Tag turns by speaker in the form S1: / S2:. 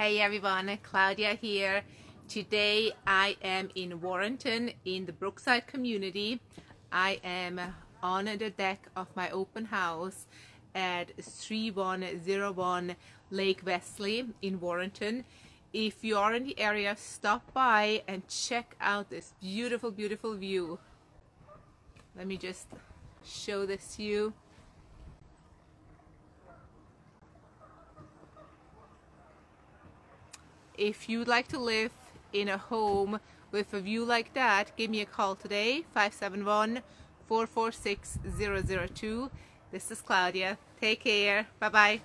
S1: Hey everyone, Claudia here. Today I am in Warrenton in the Brookside community. I am on the deck of my open house at 3101 Lake Wesley in Warrenton. If you are in the area, stop by and check out this beautiful, beautiful view. Let me just show this to you. If you'd like to live in a home with a view like that, give me a call today, 571-446-002. This is Claudia. Take care. Bye-bye.